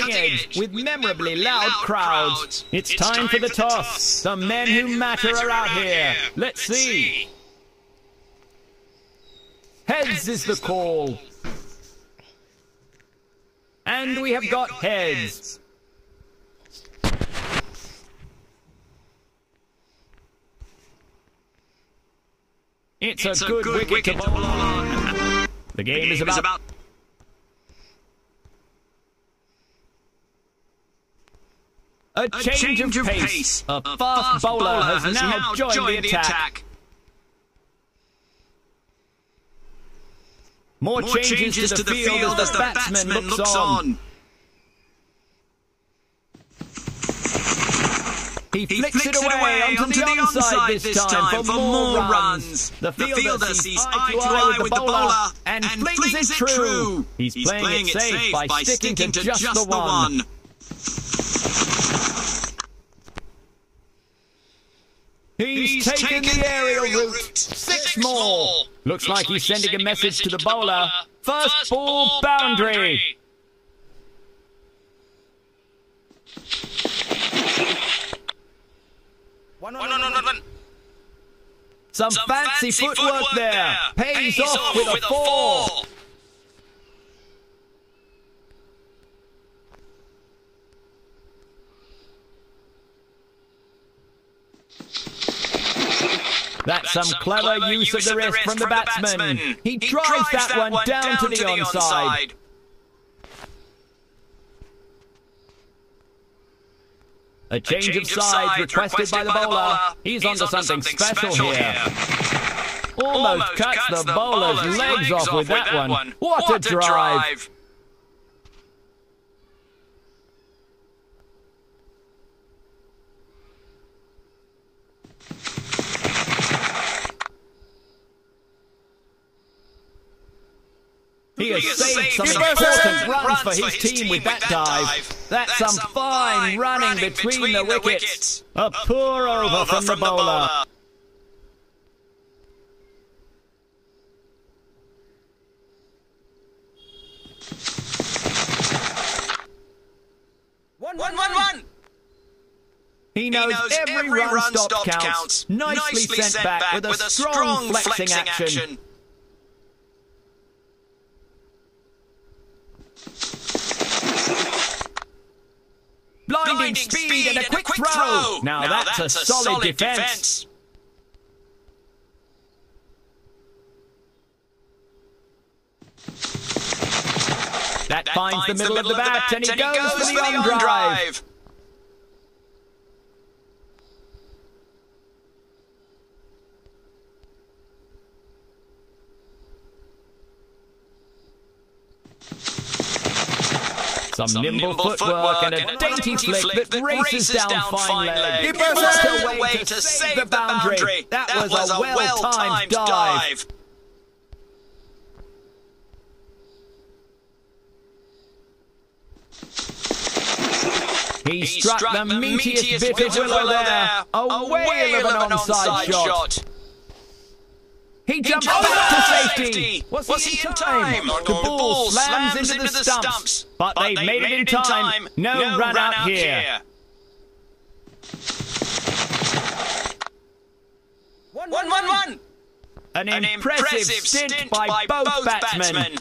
cutting edge with memorably loud crowds. It's time for the toss. The men who matter are out here. Let's see. Heads is the call. And we have got heads. It's, a, good, wicket, to bowl on. The game, is about A change, a change of, pace. pace. A, fast, fast bowler, bowler has, has now, now joined, joined, the attack. attack. More, More changes, changes, to the, to the field, field, as the, batsman, batsman looks, looks on. on. He flicks, he flicks it away, it onto, the, the onside this time, time for, more runs. The fielder, the fielder sees eye to eye with the bowler and, and flings it true. He's, He's playing, playing, it safe by, sticking, to just, just the one. one. He's, he's taken, taken, the aerial, aerial route. route. Six, Six more. Looks, Looks like, he's sending, sending a message, message to the bowler. First, First ball boundary. boundary. One, one, one, one, one. Some, Some fancy, fancy footwork, footwork there. Pays, Pays off, off with, with a four. four. That's, That's some, clever, clever use of the wrist from the batsman. batsman. He, he drives, drives that, that, one down, down to the, to the onside. onside. A change, a change of sides requested, requested by the bowler. bowler. He's, He's onto something, something special, special here. here. Almost, Almost cuts, cuts the bowler's, legs, legs off with that, that one. What, what a drive. drive. He has, saved, some important runs, for his, team, with that dive. That's, some fine running between, the wickets. A poor over from, the bowler. One, one, one, one. He knows, he knows every, every run, run stop counts. counts. Nicely, Nicely sent, sent back, back with a, with a strong, strong flexing, flexing action. action. Blinding, Blinding speed, speed, and a quick, quick throw. throw. Now, now that's, that's, a, solid, solid defense. defense. That, that finds, finds the middle, the middle of the bat, and he goes, goes for the on drive. Some, Some nimble, nimble footwork, footwork and, a and a dainty, dainty flick, flick that races down, down fine leg. leg. He bursts away to, to save the boundary. boundary. That, that was, was, a well-timed well dive. dive. He struck, struck the, the meatiest, meatiest bit of willow there, there. a whale of an onside shot. shot. He jumps he back to safety. safety. Was, Was he, in time? time? The ball slams, slams into, into, the stumps, stumps but, but they, they made, made, it in time. time. No, no run, run, out, out here. here. One, one, one, one. An, An impressive, impressive stint, stint by, by both, both batsmen. batsmen.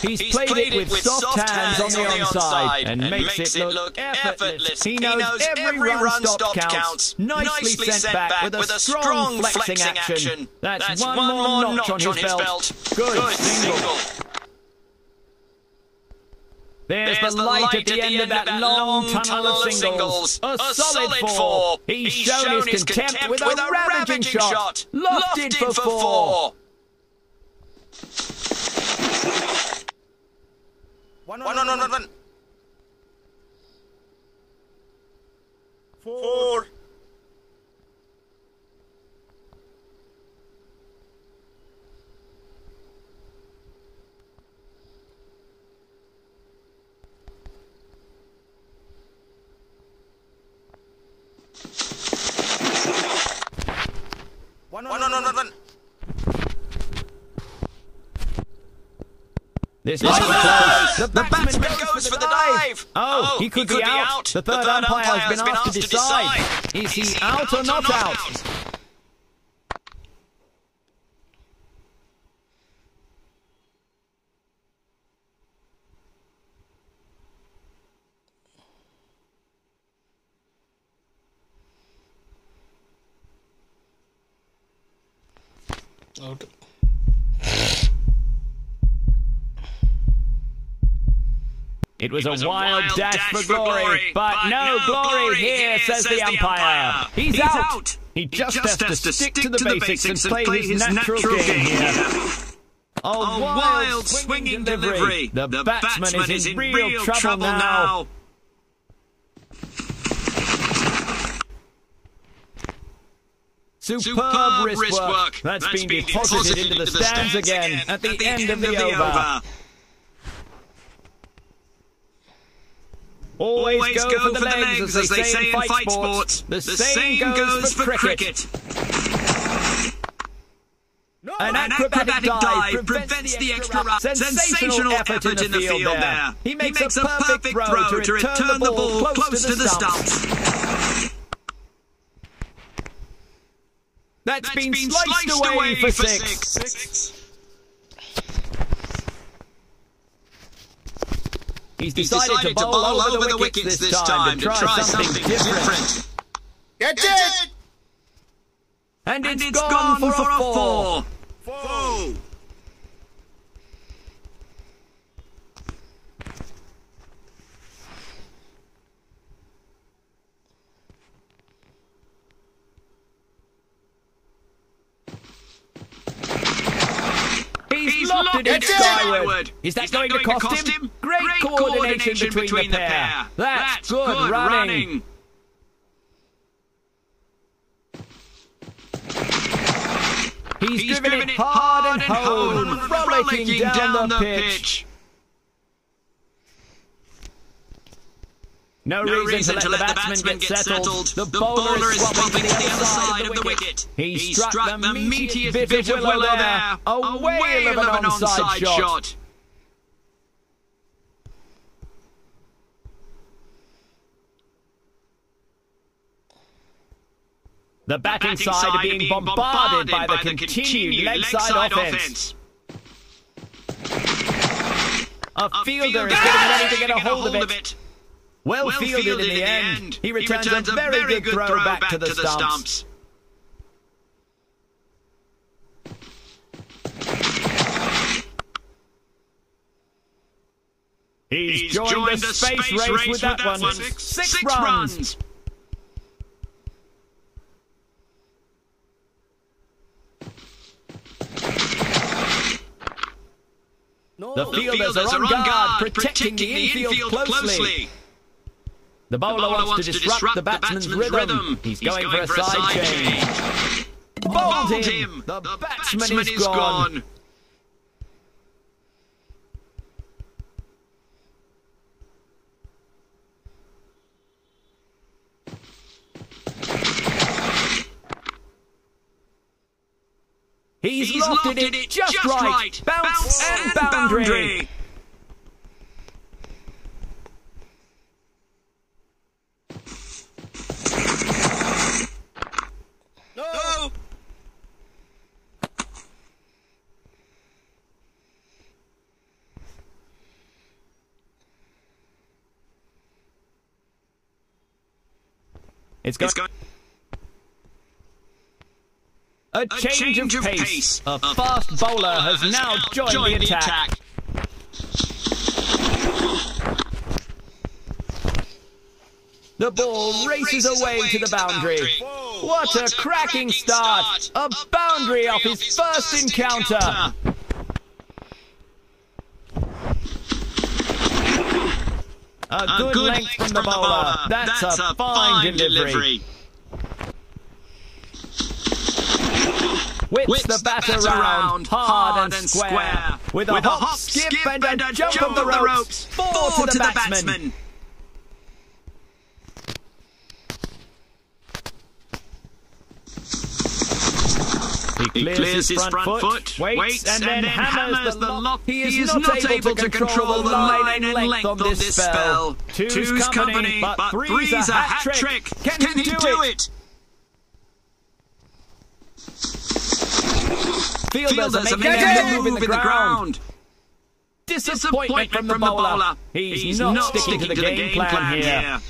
He's, He's played, played, it with, soft, hands, hands on the onside and, and makes, makes, it look, effortless. He knows, he knows every, every run stop counts. counts. Nicely, sent back with a, with a strong flexing, flexing action. action. That's, That's one, one, more notch, notch on, his, belt. belt. Good, Good single. single. There's, There's the, light, light at the, at the end, end of that long tunnel of singles. A, a solid four. He's, He's shown his contempt with a ravaging shot. Lofted for four. One, one, one, one, one, one. one. Four. Four. This is close goes. The batsman goes for the dive. Oh, oh, he could, be, out. The third, umpire has been asked to decide. Is he out or not out? Out. It was, a, wild dash, for glory, but, no glory here, says, the umpire. He's, out. He just, has, to stick, to the basics and play, his natural, game, here. A, A wild swinging delivery. The, batsman, is in real, trouble, now. Superb, Superb wrist work. work. That's That's been deposited deposited into the the stands stands again again at the end of the over. Always, Always go, for the legs, as they, say in fight sports. The, same, goes, for cricket. An, An acrobatic, dive, dive prevents, prevents the the extra extra run. run. Sensational, effort, in the field, there. He makes, a perfect throw to return the ball close to the stumps. That's been sliced away for six six. He's decided, to bowl, over, the wickets, this time, to try, something, different. Get it! And And it's it's gone, gone for a four. Four. He's, He's locked locked it it skyward. skyward. Is that Is going, that to going cost, to cost him? him? Great, Great coordination, coordination between, between the the pair. pair. That's, That's good, good running. running. He's, He's driven, it hard and home, frolicking, down, the pitch. No, No reason, to let the batsman, get settled. The, bowler is swapping to the other side of the wicket. He struck, the meatiest bit of willow there. A whale of an onside shot. The batting, Batting side are being bombarded, by, the continued leg side offense. A fielder is getting ready to get a hold of it. Well, fielded, in the end. He returns, a very, good throw back, to the stumps. He's, joined, the space, race, with that, one. Six runs. The The fielders, are on guard, protecting, the infield, closely. The bowler, Bowler wants, to disrupt, the batsman's, rhythm. He's, going, for a side, change. Bowled Bowled him. him. The, The batsman, batsman is is gone. gone. He's, He's locked, locked it, it just, just right. right. Bounce, and boundary. No. It's going. It's going. A change, change of of pace. pace. A A fast bowler has now joined, the attack. The ball races away to the boundary. What a cracking start! A boundary off his first encounter. A good, length from the bowler. That's, a fine delivery. Whips, the batter around, hard and square. With a hop, skip, and a jump of the ropes. Four to the batsman. He clears his front foot, waits, and, then hammers the lock. He is, not, able to control the line and length of this spell. Two's company, but three's a hat trick. Can he do it? Fielders, Fielders are making a move in the ground. Disappointment, Disappointment from the bowler. He's, not, sticking, to the game, plan, here.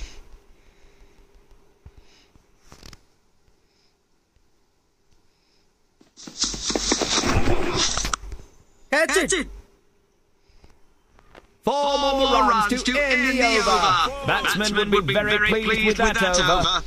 Catch That's it! it. Four more runs to end the over. Batsman would be very pleased with that over.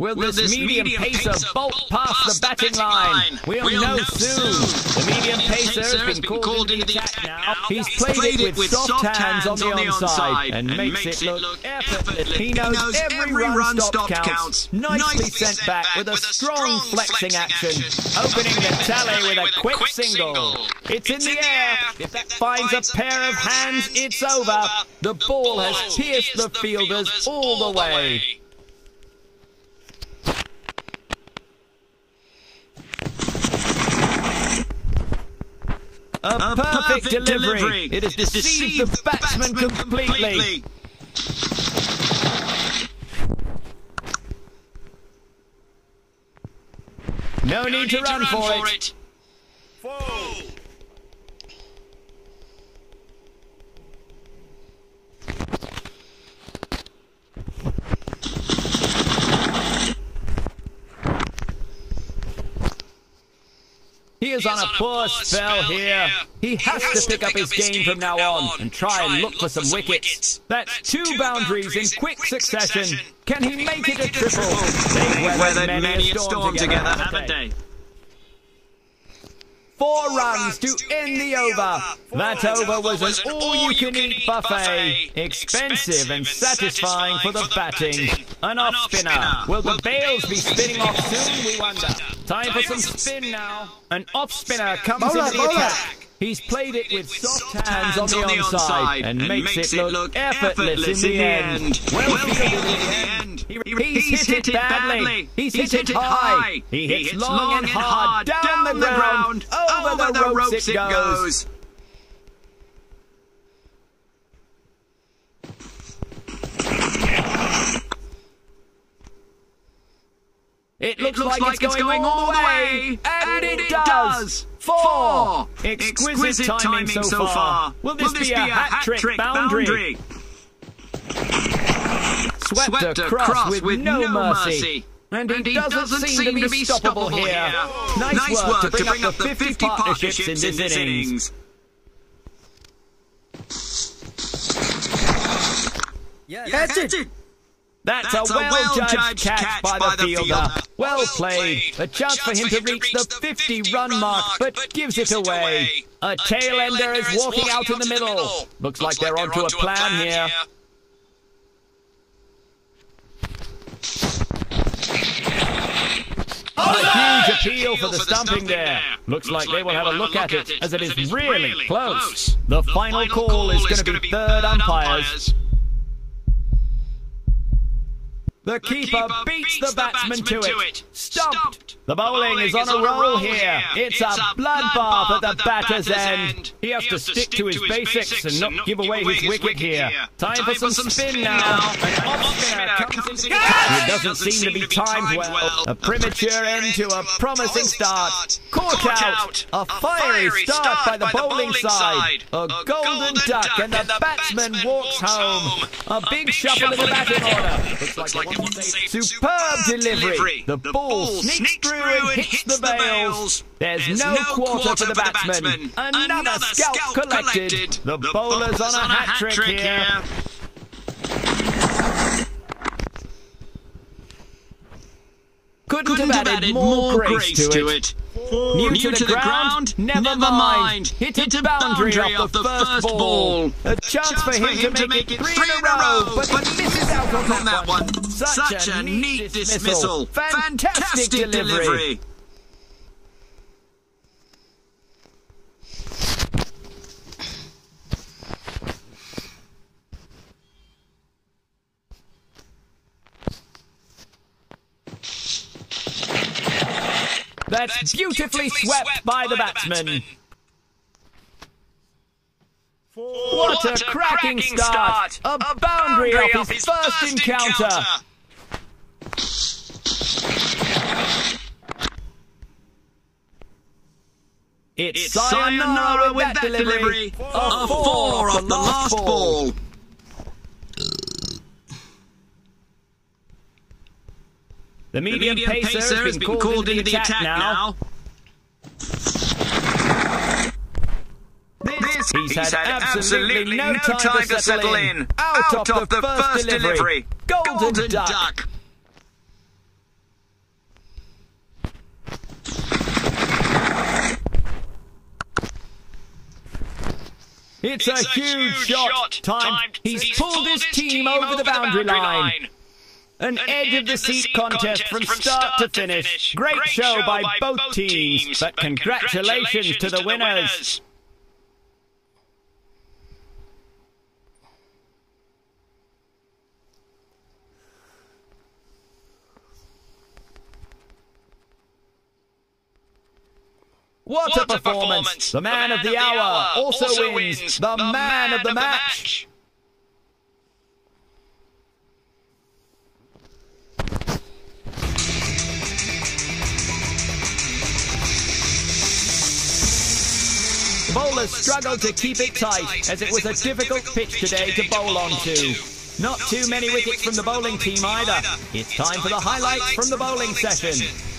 Will Will this medium pacer bolt past the batting line? We'll know soon. The medium pacer has been called into the attack now. He's played it with soft hands on the onside and makes it look effortless. He knows every run stop counts. Nicely sent back with a strong flexing action, opening the tally with a quick single. It's in the air. If that finds a pair of hands, it's over. The ball has pierced the fielders all the way. A perfect, delivery. It has deceived the batsman completely. No need to run for it. He is on a poor spell here. He has to pick up his game from now on and try and look for some wickets. That's two boundaries in quick succession. Can he make it a triple? They've Weathered many a storm together, haven't they? Four runs to end the over. That over was an all-you-can-eat buffet. Expensive and satisfying for the batting. An off-spinner. Will the bails be spinning off soon, we wonder? Time for some spin now. An off-spinner comes Bowler, into the attack. He's played it with soft hands on the onside and makes it look effortless in the end. Well fielded in the end. He- He's hit it badly. He's hit it high. He hits long and hard down the ground. Over the ropes it goes. It looks, like, it's going, all the way, and, it, does. Four. Exquisite, timing, so far. Will this, be, a hat trick boundary? Swept, across, with, no mercy. And he, doesn't, seem, to be stoppable here. Nice, work, to bring, up the 50 partnerships in this innings. Catch it! That's, That's a well-judged well-judged catch, catch by, by the fielder. fielder. Well Well played. played. A chance for him to reach the 50-run mark, but gives it away. A tailender is walking out in the middle. Looks like they're onto a plan here. A huge appeal for the stumping there. Looks like they will have a look at it, as it is really close. The final call is going to be third umpires. The keeper beats the batsman to it. Stumped. The bowling is on a roll here. It's a bloodbath at the batter's end. He has to stick to his basics and not give away his wicket here. Time for some spin now. An off-spinner comes into the It doesn't seem to be timed well. A premature end to a promising start. Caught out. A fiery start by the bowling side. A golden duck and the batsman walks home. A big shuffle in the batting order. Looks like to say superb delivery. The ball sneaks through and hits the bails. There's no quarter for the batsman. Another scalp collected. The bowler's on a hat trick here. Couldn't have added more grace to it. New, to, the, ground? Never, mind. Hit a boundary, off the first ball. A chance, for him, to make, it three in a row, but, he misses out on, that, one. Such, a neat dismissal. Fantastic, delivery. That's beautifully swept by the batsman. What a cracking start! A boundary off his first encounter! It's sayonara with that delivery. A four off the last ball. The medium, The medium pacer, pacer has been called, into the attack, now. This, He's, had, absolutely, no time, to settle in. Out, of, the, first delivery. Golden, duck. It's, a, huge, shot. Time. He's, pulled his team over the boundary line. An edge of the seat contest from start to finish. Great show by both teams, but congratulations to the winners. What, a performance! The man, of the, hour also, wins the, man, of the match. The bowlers struggled to keep it tight as it was a difficult pitch today to bowl onto. Not too many wickets from the bowling team either. It's time for the highlights from the bowling session.